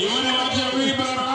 You want to watch a rebound?